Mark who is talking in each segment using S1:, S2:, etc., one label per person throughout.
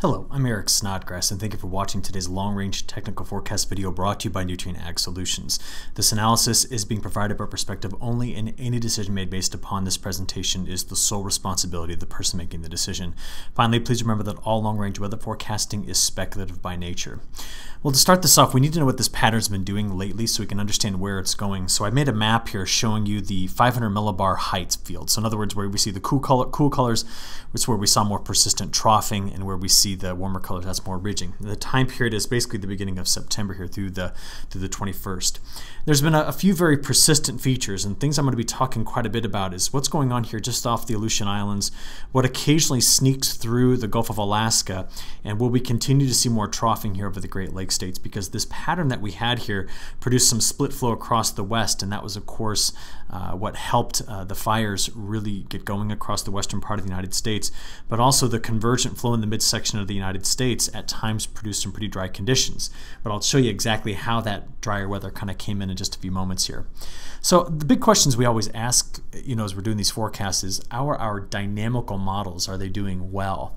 S1: Hello, I'm Eric Snodgrass, and thank you for watching today's long-range technical forecast video brought to you by Nutrien Ag Solutions. This analysis is being provided by perspective only, and any decision made based upon this presentation is the sole responsibility of the person making the decision. Finally, please remember that all long-range weather forecasting is speculative by nature. Well, to start this off, we need to know what this pattern's been doing lately so we can understand where it's going. So I made a map here showing you the 500 millibar heights field. So in other words, where we see the cool, color, cool colors, it's where we saw more persistent troughing, and where we see the warmer colors, that's more ridging. The time period is basically the beginning of September here through the through the 21st. There's been a, a few very persistent features, and things I'm going to be talking quite a bit about is what's going on here just off the Aleutian Islands, what occasionally sneaks through the Gulf of Alaska, and will we continue to see more troughing here over the Great Lakes states because this pattern that we had here produced some split flow across the west, and that was, of course, uh, what helped uh, the fires really get going across the western part of the United States. But also the convergent flow in the midsection of the United States at times produced some pretty dry conditions. But I'll show you exactly how that drier weather kind of came in in just a few moments here. So the big questions we always ask, you know, as we're doing these forecasts is, how are our dynamical models, are they doing well?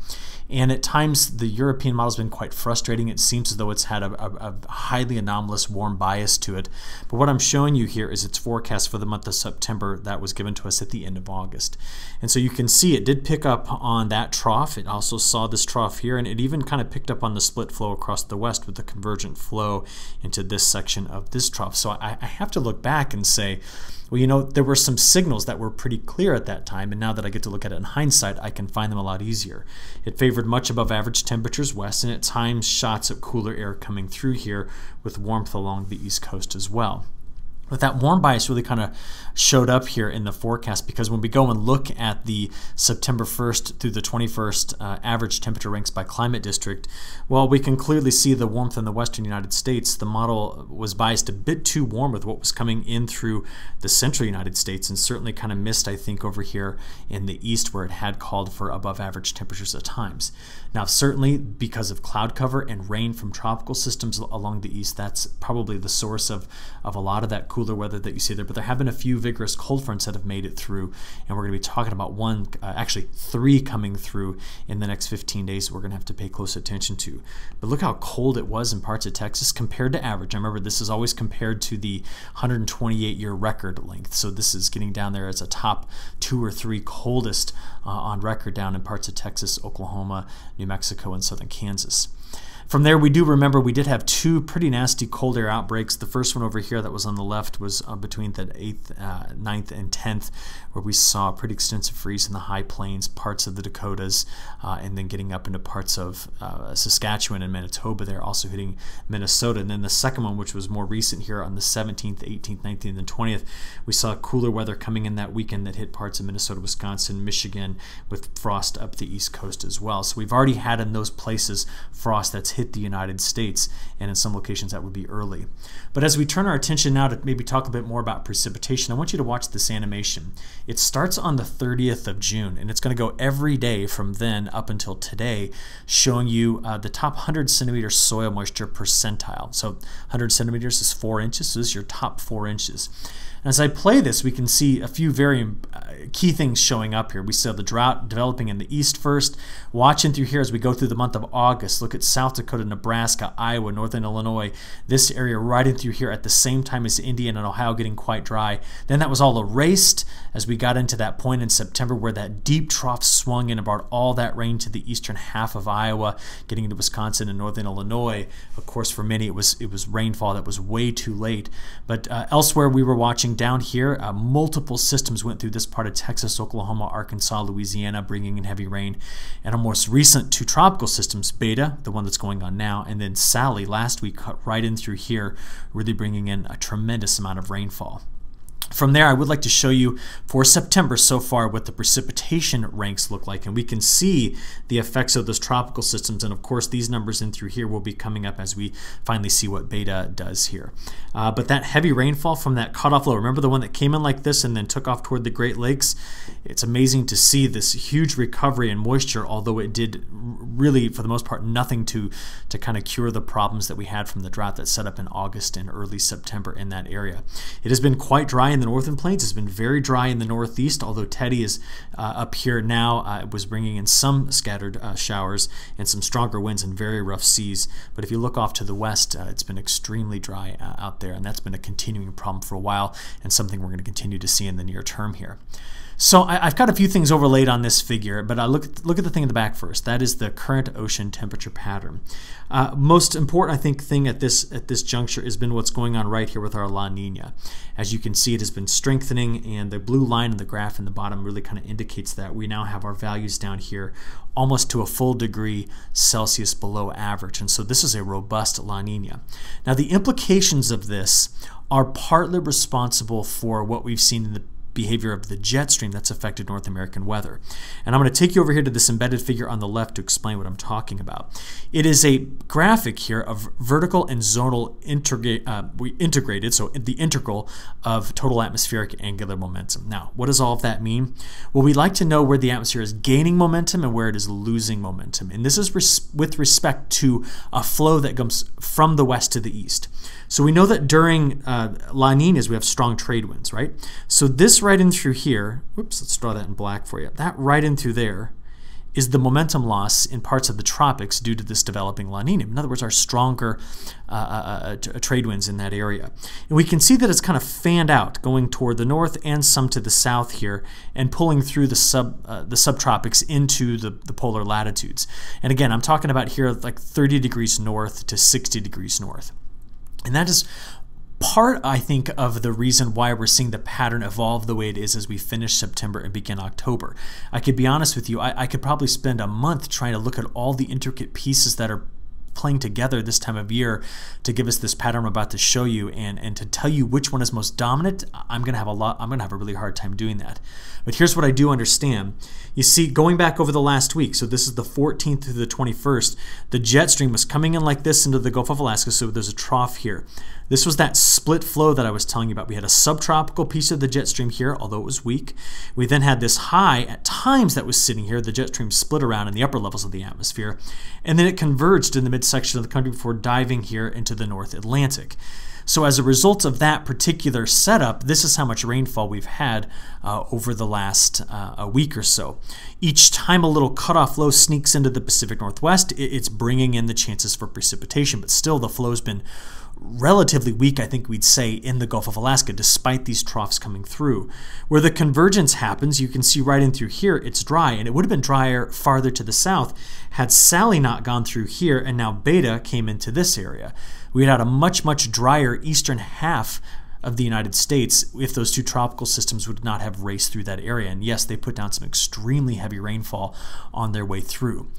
S1: And at times, the European model has been quite frustrating. It seems as though it's had a, a, a, highly anomalous warm bias to it. But what I'm showing you here is its forecast for the month of September that was given to us at the end of August. And so you can see it did pick up on that trough. It also saw this trough here, and it even kind of picked up on the split flow across the west with the convergent flow into this section of this trough. So I, I have to look back and say, well, you know, there were some signals that were pretty clear at that time, and now that I get to look at it in hindsight, I can find them a lot easier. It favored much above average temperatures west, and at times shots of cooler air coming through here with warmth along the east coast as well. But that warm bias really kind of showed up here in the forecast because when we go and look at the September 1st through the 21st uh, average temperature ranks by climate district, well, we can clearly see the warmth in the western United States. The model was biased a bit too warm with what was coming in through the central United States and certainly kind of missed, I think, over here in the east where it had called for above average temperatures at times. Now, certainly because of cloud cover and rain from tropical systems along the east, that's probably the source of, of a lot of that cool cooler weather that you see there, but there have been a few vigorous cold fronts that have made it through, and we're going to be talking about one, uh, actually three coming through in the next 15 days we're going to have to pay close attention to. But look how cold it was in parts of Texas compared to average. I remember this is always compared to the 128 year record length, so this is getting down there as a top two or three coldest uh, on record down in parts of Texas, Oklahoma, New Mexico, and southern Kansas. From there, we do remember we did have two pretty nasty cold air outbreaks. The first one over here that was on the left was uh, between the 8th, uh, 9th, and 10th, where we saw pretty extensive freeze in the high plains, parts of the Dakotas, uh, and then getting up into parts of uh, Saskatchewan and Manitoba there, also hitting Minnesota. And then the second one, which was more recent here on the 17th, 18th, 19th, and 20th, we saw cooler weather coming in that weekend that hit parts of Minnesota, Wisconsin, Michigan, with frost up the east coast as well. So we've already had in those places frost that's hit hit the United States, and in some locations that would be early. But as we turn our attention now to maybe talk a bit more about precipitation, I want you to watch this animation. It starts on the 30th of June, and it's going to go every day from then up until today, showing you uh, the top 100 centimeter soil moisture percentile. So 100 centimeters is 4 inches, so this is your top 4 inches. As I play this, we can see a few very uh, key things showing up here. We saw the drought developing in the east first. Watching through here as we go through the month of August, look at South Dakota, Nebraska, Iowa, Northern Illinois, this area riding through here at the same time as Indiana and Ohio getting quite dry. Then that was all erased as we got into that point in September where that deep trough swung in about all that rain to the eastern half of Iowa, getting into Wisconsin and Northern Illinois. Of course, for many it was it was rainfall that was way too late. But uh, elsewhere we were watching down here, uh, multiple systems went through this part of Texas, Oklahoma, Arkansas, Louisiana, bringing in heavy rain. And our most recent two tropical systems, Beta, the one that's going on now, and then Sally last week cut right in through here, really bringing in a tremendous amount of rainfall. From there, I would like to show you for September so far what the precipitation ranks look like. And we can see the effects of those tropical systems. And of course, these numbers in through here will be coming up as we finally see what beta does here. Uh, but that heavy rainfall from that cutoff low, remember the one that came in like this and then took off toward the Great Lakes? It's amazing to see this huge recovery in moisture, although it did really, for the most part, nothing to, to kind of cure the problems that we had from the drought that set up in August and early September in that area. It has been quite dry in the northern plains. It's been very dry in the northeast, although Teddy is uh, up here now. Uh, was bringing in some scattered uh, showers and some stronger winds and very rough seas. But if you look off to the west, uh, it's been extremely dry uh, out there, and that's been a continuing problem for a while and something we're going to continue to see in the near term here. So I, have got a few things overlaid on this figure, but I look at, look at the thing in the back first. That is the current ocean temperature pattern. Uh, most important, I think, thing at this at this juncture has been what's going on right here with our La Nina. As you can see, it has been strengthening, and the blue line in the graph in the bottom really kind of indicates that we now have our values down here almost to a full degree Celsius below average, and so this is a robust La Nina. Now, the implications of this are partly responsible for what we've seen in the behavior of the jet stream that's affected North American weather. And I'm going to take you over here to this embedded figure on the left to explain what I'm talking about. It is a graphic here of vertical and zonal integra uh, integrated, so the integral of total atmospheric angular momentum. Now, what does all of that mean? Well, we'd like to know where the atmosphere is gaining momentum and where it is losing momentum. And this is res with respect to a flow that comes from the west to the east. So we know that during uh, La Ninas we have strong trade winds, right? So this right in through here, whoops, let's draw that in black for you. That right in through there is the momentum loss in parts of the tropics due to this developing La Nina. In other words, our stronger uh, uh, uh trade winds in that area. And we can see that it's kind of fanned out, going toward the north and some to the south here, and pulling through the sub uh, the subtropics into the, the polar latitudes. And again, I'm talking about here like 30 degrees north to 60 degrees north. And that is part, I think, of the reason why we're seeing the pattern evolve the way it is as we finish September and begin October. I could be honest with you, I, I could probably spend a month trying to look at all the intricate pieces that are playing together this time of year to give us this pattern I'm about to show you and and to tell you which one is most dominant I'm gonna have a lot I'm gonna have a really hard time doing that but here's what I do understand you see going back over the last week so this is the 14th through the 21st the jet stream was coming in like this into the Gulf of Alaska so there's a trough here this was that split flow that I was telling you about. We had a subtropical piece of the jet stream here, although it was weak. We then had this high at times that was sitting here. The jet stream split around in the upper levels of the atmosphere. And then it converged in the midsection of the country before diving here into the North Atlantic. So as a result of that particular setup, this is how much rainfall we've had uh, over the last uh, a week or so. Each time a little cutoff low sneaks into the Pacific Northwest, it's bringing in the chances for precipitation, but still the flow's been relatively weak, I think we'd say, in the Gulf of Alaska, despite these troughs coming through. Where the convergence happens, you can see right in through here, it's dry, and it would have been drier farther to the south had Sally not gone through here and now Beta came into this area. We'd had a much, much drier eastern half of the United States if those two tropical systems would not have raced through that area. And yes, they put down some extremely heavy rainfall on their way through.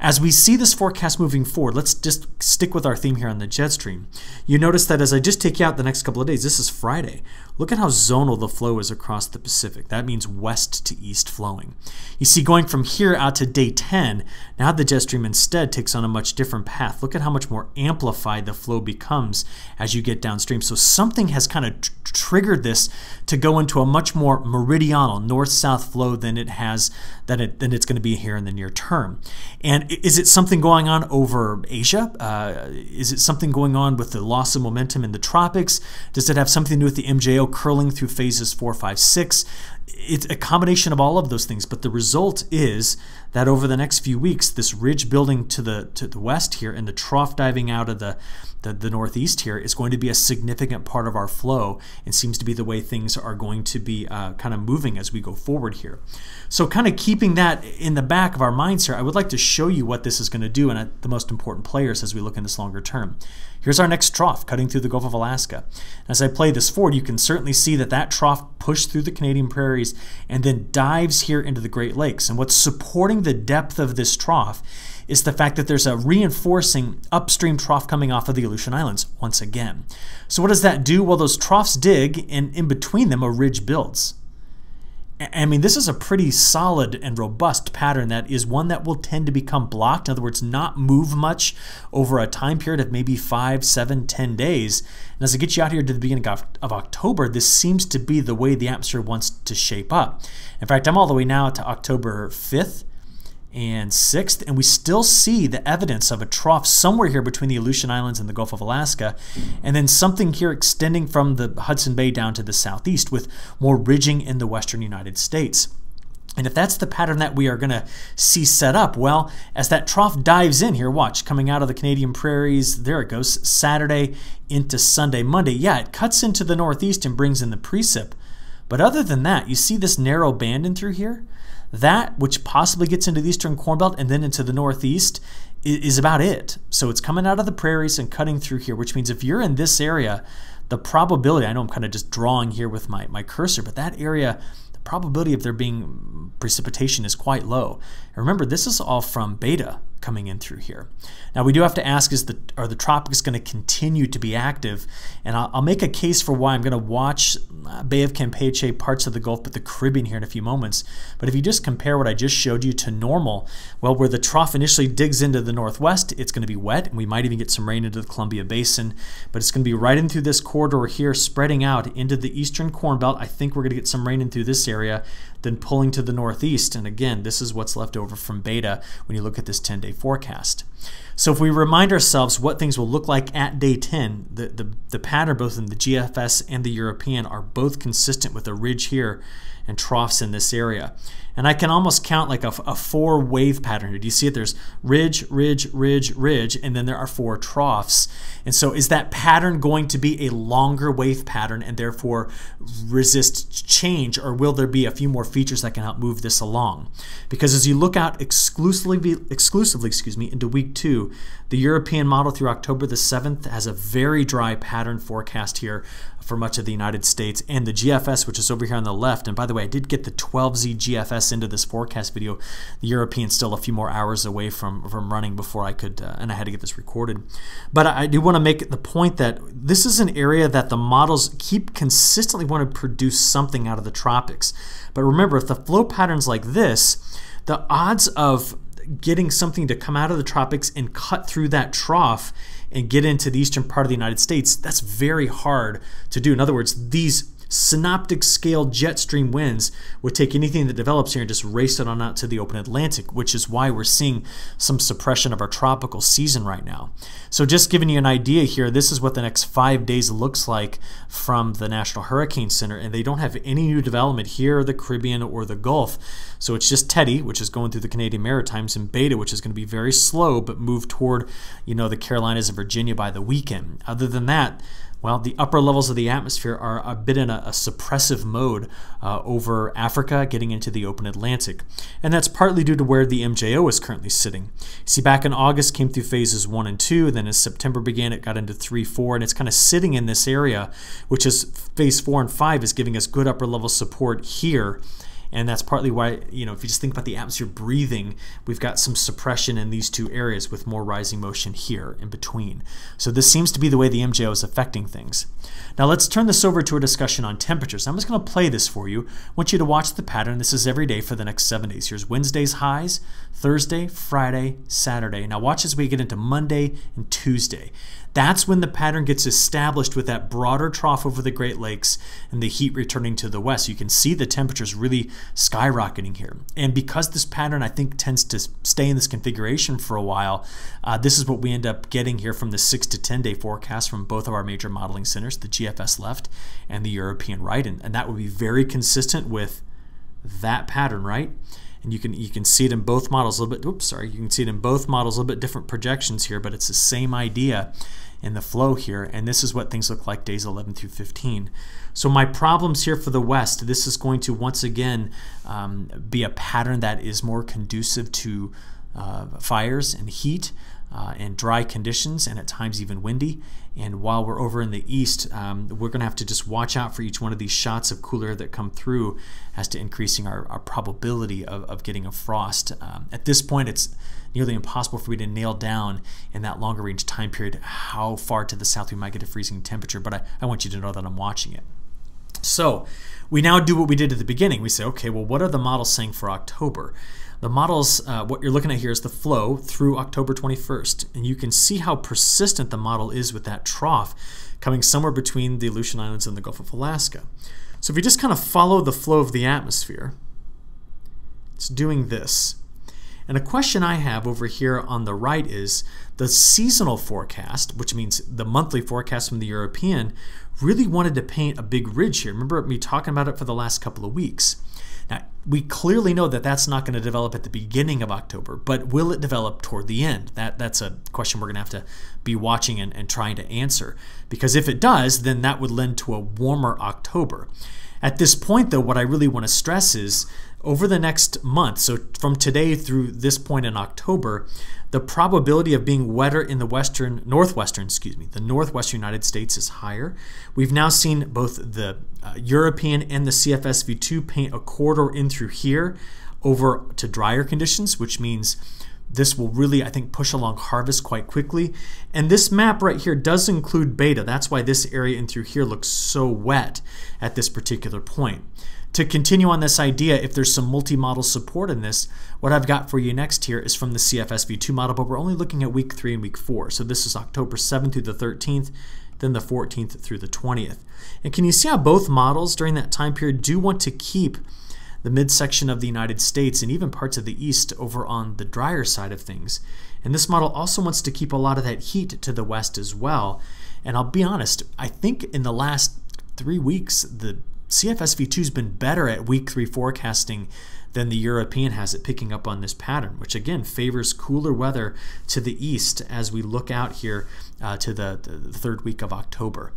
S1: As we see this forecast moving forward, let's just stick with our theme here on the jet stream. You notice that as I just take you out the next couple of days, this is Friday. Look at how zonal the flow is across the Pacific. That means west to east flowing. You see, going from here out to day 10, now the jet stream instead takes on a much different path. Look at how much more amplified the flow becomes as you get downstream. So something has kind of triggered this to go into a much more meridional north-south flow than it has than it than it's going to be here in the near term. And is it something going on over Asia? Uh, is it something going on with the loss of momentum in the tropics? Does it have something to do with the MJO curling through phases four, five, six? It's a combination of all of those things, but the result is that over the next few weeks, this ridge building to the to the west here and the trough diving out of the the, the northeast here is going to be a significant part of our flow and seems to be the way things are going to be uh, kind of moving as we go forward here. So kind of keeping that in the back of our minds here, I would like to show you what this is going to do and uh, the most important players as we look in this longer term. Here's our next trough cutting through the Gulf of Alaska. As I play this forward, you can certainly see that that trough pushed through the Canadian prairies and then dives here into the Great Lakes. And what's supporting the depth of this trough is the fact that there's a reinforcing upstream trough coming off of the Aleutian Islands once again. So what does that do? Well, those troughs dig, and in between them, a ridge builds. I mean, this is a pretty solid and robust pattern that is one that will tend to become blocked. In other words, not move much over a time period of maybe five, seven, ten days. And as I get you out here to the beginning of, of October, this seems to be the way the atmosphere wants to shape up. In fact, I'm all the way now to October 5th, and 6th, and we still see the evidence of a trough somewhere here between the Aleutian Islands and the Gulf of Alaska, and then something here extending from the Hudson Bay down to the southeast with more ridging in the western United States. And if that's the pattern that we are going to see set up, well, as that trough dives in here, watch, coming out of the Canadian prairies, there it goes, Saturday into Sunday, Monday. Yeah, it cuts into the northeast and brings in the precip. But other than that, you see this narrow band in through here? That, which possibly gets into the eastern corn belt and then into the northeast, is about it. So it's coming out of the prairies and cutting through here, which means if you're in this area, the probability, I know I'm kind of just drawing here with my, my cursor, but that area the probability of there being precipitation is quite low. And remember, this is all from beta coming in through here. Now we do have to ask, is the are the tropics going to continue to be active? And I'll, I'll make a case for why I'm going to watch uh, Bay of Campeche, parts of the Gulf, but the Caribbean here in a few moments. But if you just compare what I just showed you to normal, well, where the trough initially digs into the northwest, it's going to be wet, and we might even get some rain into the Columbia Basin, but it's going to be right in through this corridor here, spreading out into the eastern Corn Belt. I think we're going to get some rain in through this area, then pulling to the northeast. And again, this is what's left over from beta when you look at this 10 day forecast. So if we remind ourselves what things will look like at day 10, the, the, the pattern both in the GFS and the European are both consistent with a ridge here and troughs in this area. And I can almost count like a, a four wave pattern here. Do you see it? There's ridge, ridge, ridge, ridge, and then there are four troughs. And so is that pattern going to be a longer wave pattern and therefore resist change, or will there be a few more features that can help move this along? Because as you look out exclusively, exclusively excuse me, into week two, the European model through October the 7th has a very dry pattern forecast here for much of the United States. And the GFS, which is over here on the left, and by the way, I did get the 12Z GFS into this forecast video. The European still a few more hours away from, from running before I could, uh, and I had to get this recorded. But I do want to make the point that this is an area that the models keep consistently want to produce something out of the tropics. But remember, if the flow pattern's like this, the odds of getting something to come out of the tropics and cut through that trough and get into the eastern part of the United States, that's very hard to do. In other words, these synoptic scale jet stream winds would take anything that develops here and just race it on out to the open Atlantic, which is why we're seeing some suppression of our tropical season right now. So just giving you an idea here, this is what the next five days looks like from the National Hurricane Center, and they don't have any new development here, the Caribbean or the Gulf. So it's just Teddy, which is going through the Canadian Maritimes, and Beta, which is going to be very slow, but move toward, you know, the Carolinas and Virginia by the weekend. Other than that, well, the upper levels of the atmosphere are a bit in a, a suppressive mode uh, over Africa, getting into the open Atlantic. And that's partly due to where the MJO is currently sitting. See, back in August, came through phases 1 and 2, and then as September began, it got into 3, 4, and it's kind of sitting in this area, which is phase 4 and 5 is giving us good upper level support here and that's partly why you know if you just think about the atmosphere breathing we've got some suppression in these two areas with more rising motion here in between. So this seems to be the way the MJO is affecting things. Now let's turn this over to a discussion on temperatures. I'm just going to play this for you. I want you to watch the pattern. This is every day for the next seven days. Here's Wednesday's highs Thursday Friday Saturday. Now watch as we get into Monday and Tuesday that's when the pattern gets established with that broader trough over the Great Lakes and the heat returning to the west. You can see the temperatures really skyrocketing here. And because this pattern, I think, tends to stay in this configuration for a while, uh, this is what we end up getting here from the 6 to 10 day forecast from both of our major modeling centers, the GFS left and the European right. And, and that would be very consistent with that pattern, right? And you can you can see it in both models a little bit oops sorry you can see it in both models a little bit different projections here but it's the same idea in the flow here. And this is what things look like days 11 through 15 so my problems here for the west this is going to once again um, be a pattern that is more conducive to uh, fires and heat uh, and dry conditions and at times even windy. And while we're over in the east, um, we're going to have to just watch out for each one of these shots of cooler that come through as to increasing our, our probability of, of getting a frost. Um, at this point, it's nearly impossible for me to nail down in that longer range time period how far to the south we might get a freezing temperature, but I, I want you to know that I'm watching it. So we now do what we did at the beginning. We say, okay, well, what are the models saying for October? The models, uh, what you're looking at here is the flow through October 21st, and you can see how persistent the model is with that trough coming somewhere between the Aleutian Islands and the Gulf of Alaska. So if you just kind of follow the flow of the atmosphere, it's doing this. And a question I have over here on the right is the seasonal forecast, which means the monthly forecast from the European, really wanted to paint a big ridge here. Remember me talking about it for the last couple of weeks. Now, we clearly know that that's not going to develop at the beginning of October, but will it develop toward the end? That, that's a question we're going to have to be watching and, and trying to answer. Because if it does, then that would lend to a warmer October. At this point, though, what I really want to stress is over the next month, so from today through this point in October, the probability of being wetter in the western, northwestern, excuse me, the northwestern United States is higher. We've now seen both the uh, European and the CFS V2 paint a corridor in through here over to drier conditions, which means this will really, I think, push along harvest quite quickly. And this map right here does include beta. That's why this area in through here looks so wet at this particular point. To continue on this idea, if there's some multi-model support in this, what I've got for you next here is from the CFS V2 model, but we're only looking at week 3 and week 4. So this is October 7th through the 13th, then the 14th through the 20th. And can you see how both models during that time period do want to keep the midsection of the United States and even parts of the East over on the drier side of things. And this model also wants to keep a lot of that heat to the west as well. And I'll be honest, I think in the last three weeks, the CFS V2 has been better at week three forecasting than the European has it picking up on this pattern, which again favors cooler weather to the east as we look out here uh, to the, the third week of October.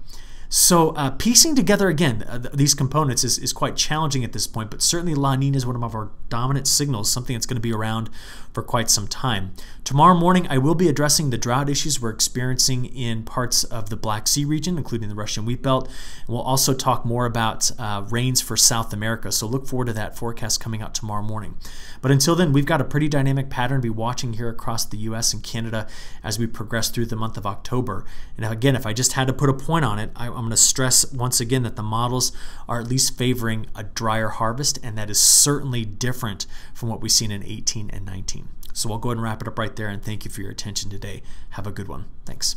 S1: So uh, piecing together again uh, these components is, is quite challenging at this point, but certainly La Nina is one of our dominant signals, something that's going to be around for quite some time. Tomorrow morning, I will be addressing the drought issues we're experiencing in parts of the Black Sea region, including the Russian wheat belt. And we'll also talk more about uh, rains for South America, so look forward to that forecast coming out tomorrow morning. But until then, we've got a pretty dynamic pattern to be watching here across the US and Canada as we progress through the month of October. And again, if I just had to put a point on it, I, I'm going to stress once again that the models are at least favoring a drier harvest, and that is certainly different from what we've seen in 18 and 19. So I'll go ahead and wrap it up right there, and thank you for your attention today. Have a good one. Thanks.